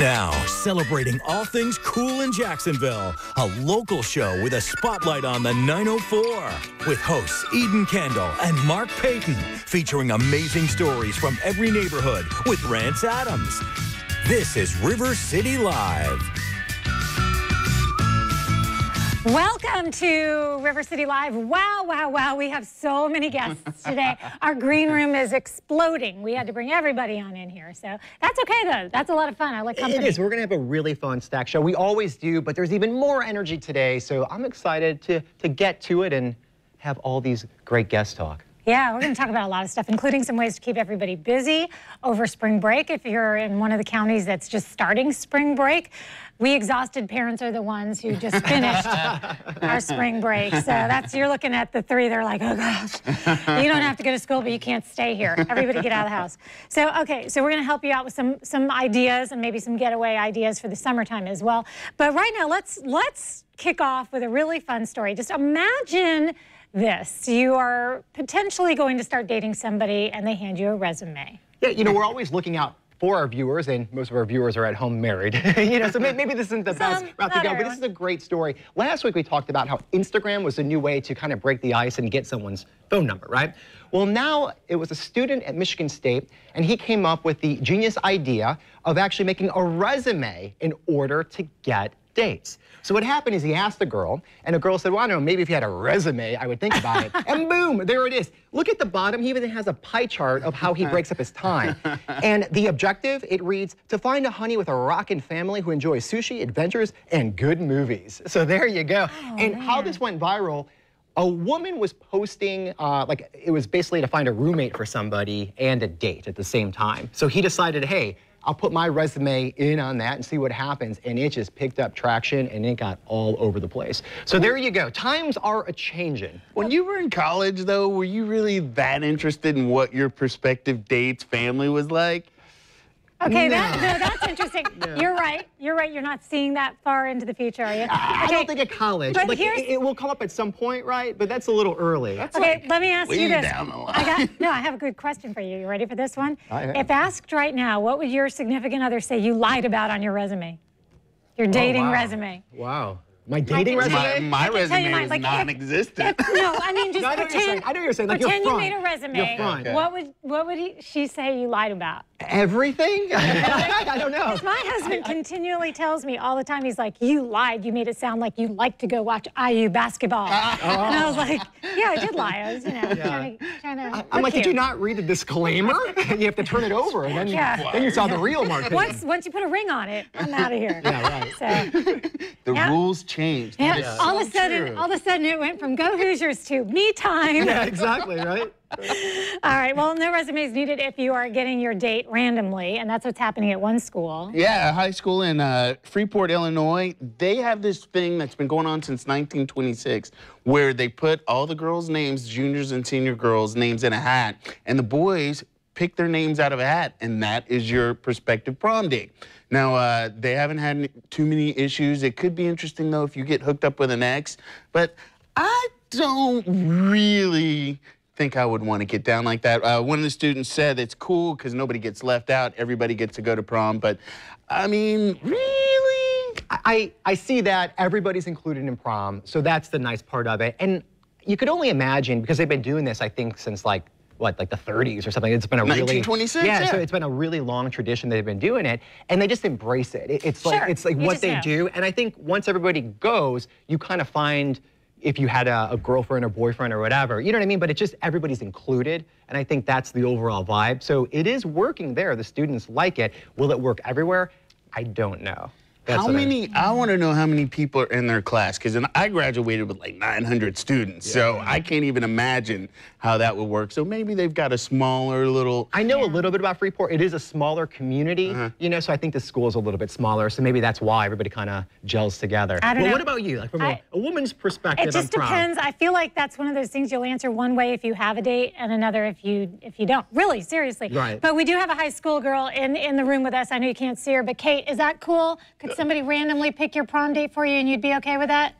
Now, celebrating all things cool in Jacksonville, a local show with a spotlight on the 904 with hosts Eden Kendall and Mark Payton, featuring amazing stories from every neighborhood with Rance Adams. This is River City Live. Welcome to River City Live. Wow, wow, wow. We have so many guests today. Our green room is exploding. We had to bring everybody on in here. So that's okay, though. That's a lot of fun. I like company. It is. We're going to have a really fun stack show. We always do, but there's even more energy today. So I'm excited to, to get to it and have all these great guests talk. Yeah, we're going to talk about a lot of stuff, including some ways to keep everybody busy over spring break. If you're in one of the counties that's just starting spring break, we exhausted parents are the ones who just finished our spring break. So that's you're looking at the three. They're like, oh gosh, you don't have to go to school, but you can't stay here. Everybody get out of the house. So okay, so we're going to help you out with some some ideas and maybe some getaway ideas for the summertime as well. But right now, let's let's kick off with a really fun story. Just imagine this. You are potentially going to start dating somebody and they hand you a resume. Yeah, you know, we're always looking out for our viewers, and most of our viewers are at home married. you know, so maybe this isn't the best route to go, but this is a great story. Last week we talked about how Instagram was a new way to kind of break the ice and get someone's phone number, right? Well, now it was a student at Michigan State, and he came up with the genius idea of actually making a resume in order to get dates. So what happened is he asked the girl, and the girl said, well, I don't know, maybe if you had a resume, I would think about it. and boom, there it is. Look at the bottom. He even has a pie chart of how he breaks up his time. and the objective, it reads, to find a honey with a rockin' family who enjoys sushi, adventures, and good movies. So there you go. Oh, and man. how this went viral, a woman was posting, uh, like, it was basically to find a roommate for somebody and a date at the same time. So he decided, hey, I'll put my resume in on that and see what happens. And it just picked up traction and it got all over the place. So there you go. Times are a changing. When you were in college, though, were you really that interested in what your prospective date's family was like? Okay, no. That, no, that's interesting. no. You're right. You're right. You're not seeing that far into the future, are you? I, don't think at college. But like, it, it, will come up at some point, right? But that's a little early. That's okay, like let me ask you this. I got, no, I have a good question for you. You ready for this one? If asked right now, what would your significant other say you lied about on your resume? Your oh, dating oh, wow. resume. Wow. My dating resume? My, my resume mine, is like, non-existent. no, I mean just no, I pretend. I know you're saying. Like pretend you made a resume. Okay. What would what would he, she say you lied about? Everything? I don't know. My husband continually tells me all the time. He's like, "You lied. You made it sound like you like to go watch IU basketball." oh. And I was like, "Yeah, I did lie. I was, you know, yeah. trying to." Trying to I'm like, "Did you not read the disclaimer? you have to turn it over, and then yeah. then you saw the real Mark. Once once you put a ring on it, I'm out of here. yeah, right. So, the yeah. rules changed. Yeah. All so of a sudden, true. all of a sudden, it went from "Go Hoosiers" to "Me time." Yeah, exactly. Right. All right. Well, no resumes needed if you are getting your date randomly, and that's what's happening at one school. Yeah, high school in uh, Freeport, Illinois. They have this thing that's been going on since 1926, where they put all the girls' names, juniors and senior girls' names in a hat, and the boys pick their names out of a hat, and that is your prospective prom date. Now, uh, they haven't had too many issues. It could be interesting, though, if you get hooked up with an ex, but I don't really think I would want to get down like that. Uh, one of the students said it's cool because nobody gets left out. Everybody gets to go to prom. But, I mean, really? I, I see that. Everybody's included in prom. So that's the nice part of it. And you could only imagine, because they've been doing this, I think, since like what, like the 30s or something. It's been a really 1926. Yeah, yeah, so it's been a really long tradition they've been doing it, and they just embrace it. it it's like it's like you what they know. do, and I think once everybody goes, you kind of find if you had a, a, girlfriend or boyfriend or whatever. You know what I mean? But it's just everybody's included. And I think that's the overall vibe. So it is working there. The students like it. Will it work everywhere? I don't know. That's how many? I, I want to know how many people are in their class because I graduated with like 900 students, yeah. so I can't even imagine how that would work. So maybe they've got a smaller little. I know yeah. a little bit about Freeport. It is a smaller community, uh -huh. you know, so I think the school is a little bit smaller. So maybe that's why everybody kind of gels together. I don't well, know. what about you? Like from I, a, a, woman's perspective, it just depends. I feel like that's one of those things you'll answer one way if you have a date, and another if you if you don't. Really, seriously. Right. But we do have a high school girl in in the room with us. I know you can't see her, but Kate, is that cool? Could somebody randomly pick your prom date for you, and you'd be okay with that?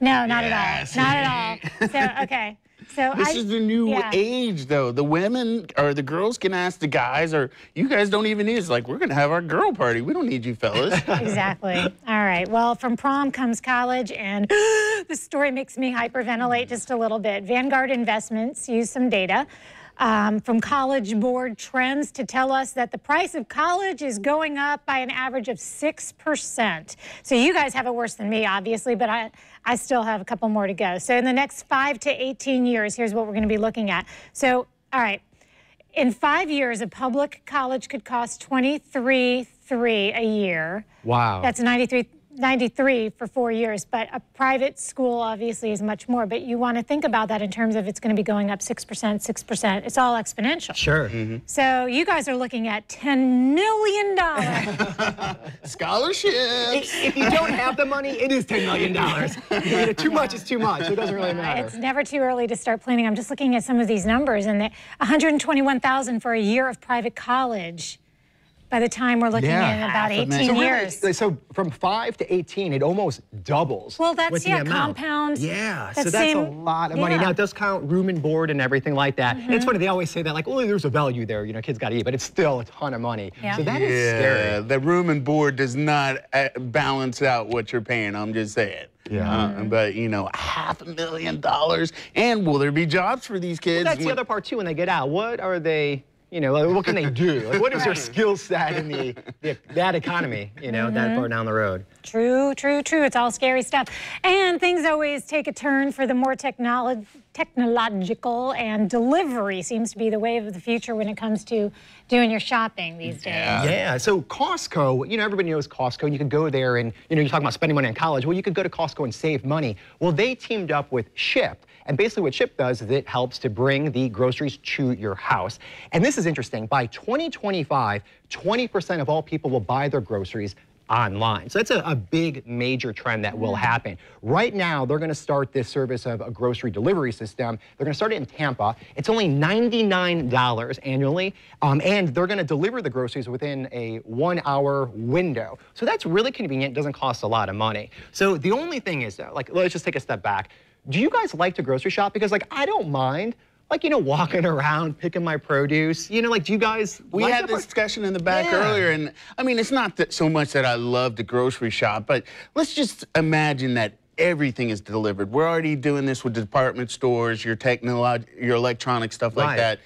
No, not yeah, at all. Not at all. So okay. So This I- is the new yeah. age, though. The women or the girls can ask the guys, or you guys don't even need. It's like we're gonna have our girl party. We don't need you fellas. Exactly. All right. Well, from prom comes college, and the story makes me hyperventilate just a little bit. Vanguard Investments used some data um, from College Board trends to tell us that the price of college is going up by an average of 6%. So you guys have it worse than me, obviously, but I, I still have a couple more to go. So in the next five to 18 years, here's what we're going to be looking at. So, all right. In five years, a public college could cost twenty-three three a year. Wow. That's 93, 93 for four years, but a private school obviously is much more. But you want to think about that in terms of it's going to be going up 6%, 6%. It's all exponential. Sure. Mm-hmm. So you guys are looking at $10 million. Scholarships. If you don't have the money, it is $10 million. You know, too much is too much. It doesn't really matter. it's never too early to start planning. I'm just looking at some of these numbers and the 121,000 for a year of private college by the time we're looking Yeah. at about Half a 18 million. So years. Really, so from five to 18, it almost doubles. Well, that's- with the yeah, compound. Yeah, so That that's a lot of money. yeah. Mm-hmm. Now, it does count room and board and everything like that. And it's funny, they always say that, like, oh, there's a value there, you know, kids got to eat, but it's still a ton of money. Yeah. So that is Yeah, scary. the room and board does not uh, balance out what you're paying. I'm just saying. Yeah. Uh, but you know, half a million dollars, and will there be jobs for these kids? That's the other part, too, when they get out. What are they, you know, like, what can they do? Like, what is their skill set in the, the that economy, you know, Mm-hmm. that far down the road? True, true, true. It's all scary stuff. And things always take a turn for the more technolo- technological, and delivery seems to be the wave of the future when it comes to doing your shopping these days. Yeah. yeah. So Costco, you know, everybody knows Costco, and you could go there and, you know, you're talking about spending money on college. Well, you could go to Costco and save money. Well, they teamed up with Shipt. And basically what Shipt does is it helps to bring the groceries to your house. And this is interesting. By 2025, 20% of all people will buy their groceries online. So that's a, a big major trend that will happen. Right now, they're going to start this service of a grocery delivery system. They're going to start it in Tampa. It's only $99 annually, um, and they're going to deliver the groceries within a one-hour window. So that's really convenient. It Doesn't cost a lot of money. So the only thing is, though, like, let's just take a step back. Do you guys like to grocery shop? Because, like, I don't mind. Like, you know, walking around, picking my produce. You know, like, do you guys We like had this discussion in the back Yeah. earlier, and I mean, it's not that so much that I love to grocery shop, but let's just imagine that everything is delivered. We're already doing this with department stores, your technolog, your electronic stuff like Right. that.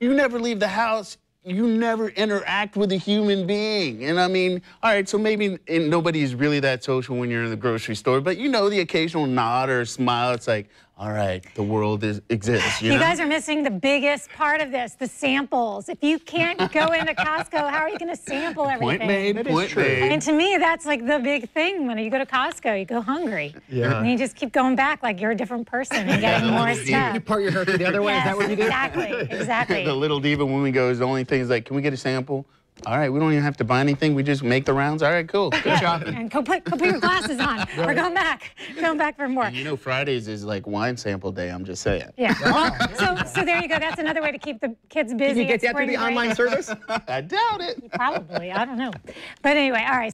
You never leave the house. You never interact with a human being. And I mean, all right, so maybe nobody's really that social when you're in the grocery store, but you know, the occasional nod or smile, it's like, all right, the world is, exists. You, You know? guys are missing the biggest part of this, the samples. If you can't go into Costco, how are you going to sample everything? Point made, That is point true. I made. mean, to me, that's like the big thing. When you go to Costco, you go hungry. Yeah. And you just keep going back like you're a different person and getting more You- stuff. You part your hair the other way. Is that what you do? Exactly, exactly. the little diva when we go is the only thing is like, can we get a sample? All right, we don't even have to buy anything. We just make the rounds. All right, cool. Good job. and go put, go put your glasses on. We're going back. Going back for more. You know, Fridays is like wine sample day. I'm just saying. Yeah. Well, so, so there you go. That's another way to keep the kids busy. Can you get that through the break. online service? I doubt it. Probably. I don't know. But anyway, all right.